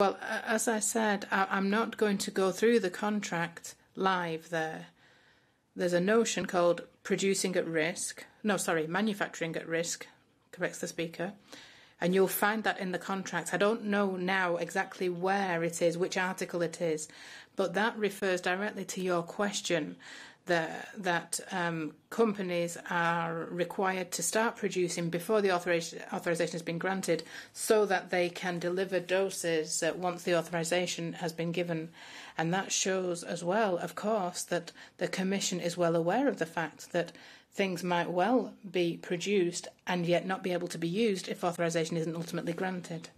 Well, as I said, I'm not going to go through the contract live there. There's a notion called producing at risk. No, sorry, manufacturing at risk, corrects the speaker. And you'll find that in the contract. I don't know now exactly where it is, which article it is, but that refers directly to your question that, that um, companies are required to start producing before the authorization, authorization has been granted so that they can deliver doses uh, once the authorization has been given. And that shows as well, of course, that the Commission is well aware of the fact that things might well be produced and yet not be able to be used if authorization isn't ultimately granted.